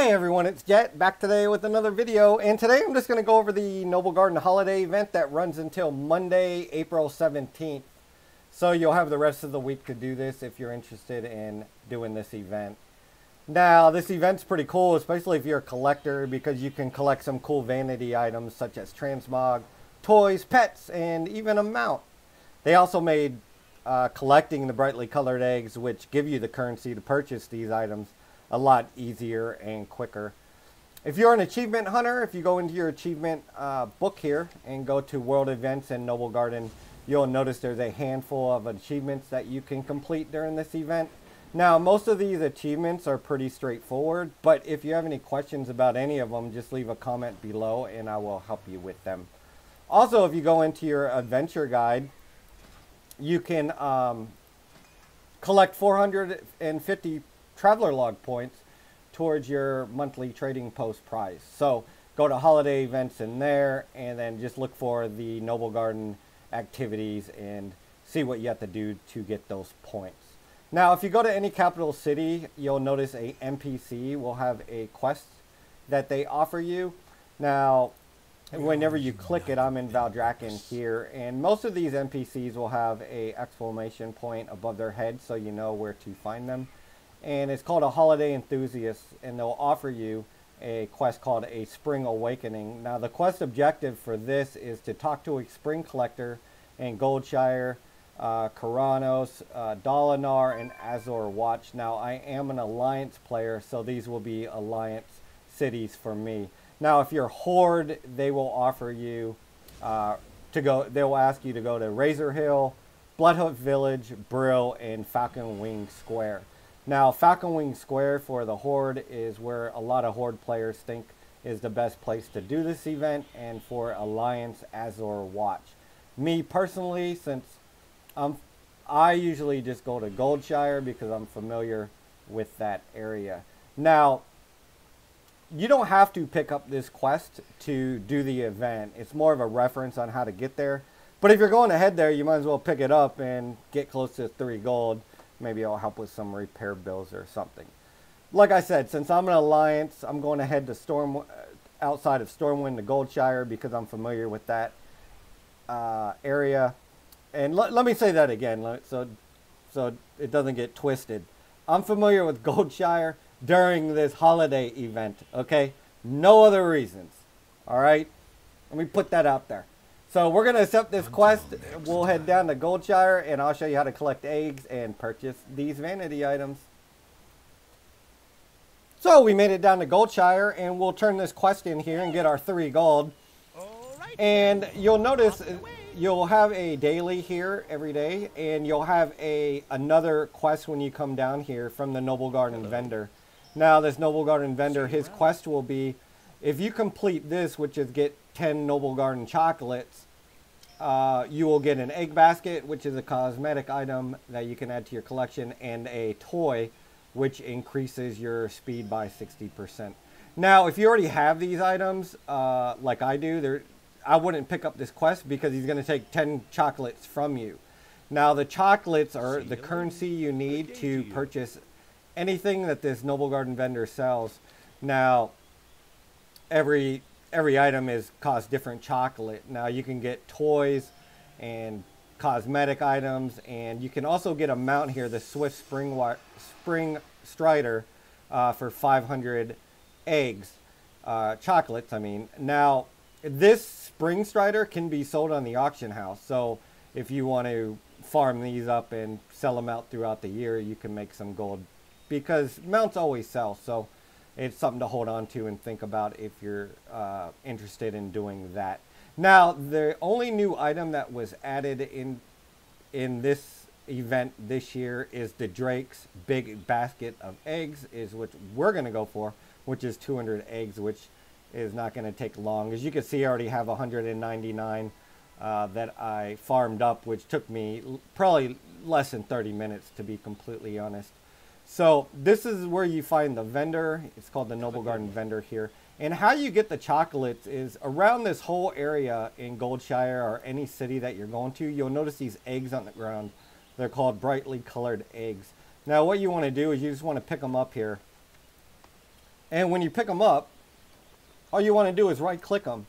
Hey everyone, it's Jet back today with another video and today I'm just going to go over the Noblegarden holiday event that runs until Monday, April 17th. So you'll have the rest of the week to do this if you're interested in doing this event. Now this event's pretty cool, especially if you're a collector because you can collect some cool vanity items such as transmog, toys, pets, and even a mount. They also made uh, collecting the brightly colored eggs which give you the currency to purchase these items a lot easier and quicker. If you're an achievement hunter, if you go into your achievement uh, book here and go to World Events and Noblegarden, you'll notice there's a handful of achievements that you can complete during this event. Now, most of these achievements are pretty straightforward, but if you have any questions about any of them, just leave a comment below and I will help you with them. Also, if you go into your adventure guide, you can um, collect 450 traveler log points towards your monthly trading post price. So go to holiday events in there and then just look for the Noblegarden activities and see what you have to do to get those points. Now, if you go to any capital city, you'll notice a NPC will have a quest that they offer you. Now, whenever you click it, I'm in Valdrakken here, and most of these NPCs will have a exclamation point above their head so you know where to find them and it's called a Holiday Enthusiast, and they'll offer you a quest called a Spring Awakening. Now, the quest objective for this is to talk to a spring collector in Goldshire, uh, Kharanos, uh, Dolanaar, and Azure Watch. Now, I am an Alliance player, so these will be Alliance cities for me. Now, if you're Horde, they will offer you uh, to go, they will ask you to go to Razor Hill, Bloodhoof Village, Brill, and Falconwing Square. Now, Falconwing Square for the Horde is where a lot of Horde players think is the best place to do this event, and for Alliance Azure Watch. Me personally, since I'm, I usually just go to Goldshire because I'm familiar with that area. Now, you don't have to pick up this quest to do the event. It's more of a reference on how to get there. But if you're going ahead there, you might as well pick it up and get close to three gold Maybe I'll help with some repair bills or something. Like I said, since I'm an alliance, I'm going to head to Storm uh, outside of Stormwind to Goldshire because I'm familiar with that uh, area. And let, let me say that again, so so it doesn't get twisted. I'm familiar with Goldshire during this holiday event. Okay, no other reasons. All right, let me put that out there. So we're going to accept this quest. We'll head down to Goldshire and I'll show you how to collect eggs and purchase these vanity items. So we made it down to Goldshire and we'll turn this quest in here and get our three gold. And you'll notice you'll have a daily here every day and you'll have a another quest when you come down here from the Noblegarden vendor. Now this Noblegarden vendor, his quest will be if you complete this, which is get 10 Noblegarden chocolates, uh, you will get an egg basket, which is a cosmetic item that you can add to your collection, and a toy, which increases your speed by 60%. Now, if you already have these items, uh, like I do, there, I wouldn't pick up this quest because he's going to take 10 chocolates from you. Now, the chocolates are the currency you need to purchase anything that this Noblegarden vendor sells. Now, every every item is costs different chocolate. Now you can get toys and cosmetic items, and you can also get a mount here, the Swift Spring Spring Strider, uh, for 500 eggs, uh, chocolates. I mean, now this Springstrider can be sold on the auction house. So if you want to farm these up and sell them out throughout the year, you can make some gold because mounts always sell. So it's something to hold on to and think about if you're uh, interested in doing that. Now, the only new item that was added in in this event this year is the Drake's big basket of eggs, is what we're going to go for, which is 200 eggs, which is not going to take long. As you can see, I already have 199 uh, that I farmed up, which took me probably less than 30 minutes, to be completely honest. So this is where you find the vendor. It's called the Noblegarden vendor here. And how you get the chocolates is around this whole area in Goldshire or any city that you're going to, you'll notice these eggs on the ground. They're called brightly colored eggs. Now what you want to do is you just want to pick them up here. And when you pick them up, all you want to do is right click them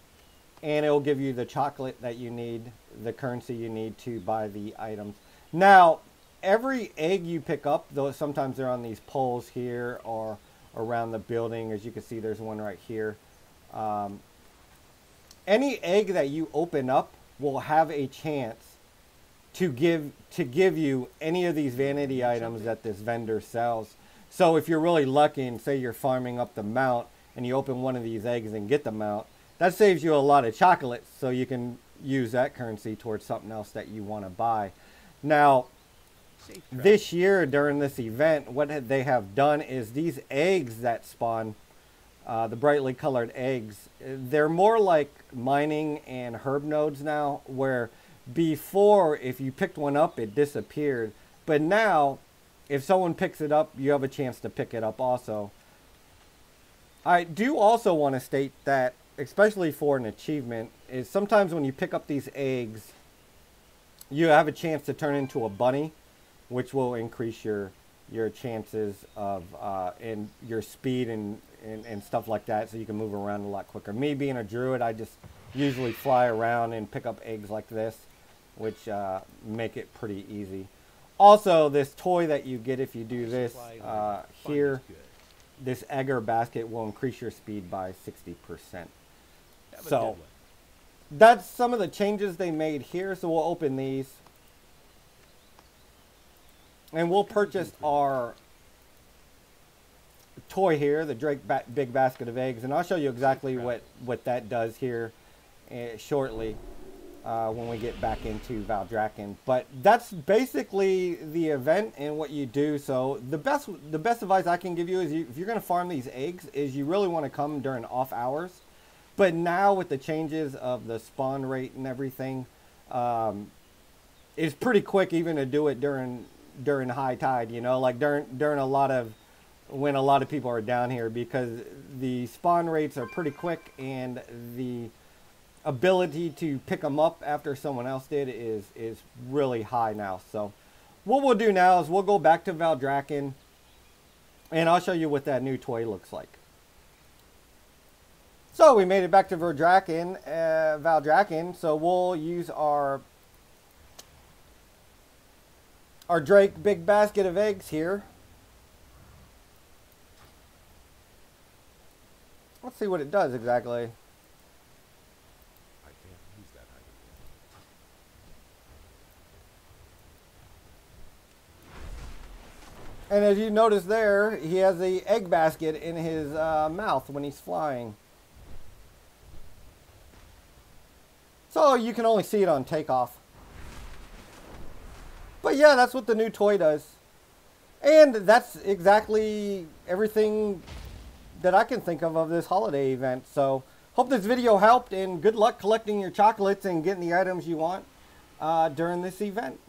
and it will give you the chocolate that you need, the currency you need to buy the items. Now, every egg you pick up, though sometimes they're on these poles here or around the building. As you can see, there's one right here. Um, any egg that you open up will have a chance to give to give you any of these vanity items that this vendor sells. So if you're really lucky and say you're farming up the mount and you open one of these eggs and get the mount, that saves you a lot of chocolate so you can use that currency towards something else that you want to buy. Now, this year during this event, what they have done is these eggs that spawn, uh, the brightly colored eggs, they're more like mining and herb nodes now, where before, if you picked one up, it disappeared. But now, if someone picks it up, you have a chance to pick it up also. I do also want to state that, especially for an achievement, is sometimes when you pick up these eggs, you have a chance to turn into a bunny, which will increase your your chances of uh, and your speed and, and, and stuff like that so you can move around a lot quicker. Me being a druid, I just usually fly around and pick up eggs like this which uh, make it pretty easy. Also, this toy that you get if you do this uh, here, this Egger basket will increase your speed by 60%. So, that's some of the changes they made here. So we'll open these. And we'll purchase our toy here, the Drake ba Big Basket of Eggs. And I'll show you exactly what, what that does here uh, shortly uh, when we get back into Valdrakken. But that's basically the event and what you do. So the best the best advice I can give you is you, if you're going to farm these eggs, is you really want to come during off hours. But now with the changes of the spawn rate and everything, um, it's pretty quick even to do it during during high tide. You know, like during during a lot of when a lot of people are down here because the spawn rates are pretty quick and the ability to pick them up after someone else did is is really high now. So what we'll do now is we'll go back to Valdrakken and I'll show you what that new toy looks like. So we made it back to Valdrakken, uh, Valdrakken. So we'll use our our Drake big basket of eggs here. Let's see what it does exactly. And as you notice there, he has the egg basket in his uh, mouth when he's flying. So you can only see it on takeoff. But yeah, that's what the new toy does. And that's exactly everything that I can think of of this holiday event. So hope this video helped and good luck collecting your chocolates and getting the items you want uh, during this event.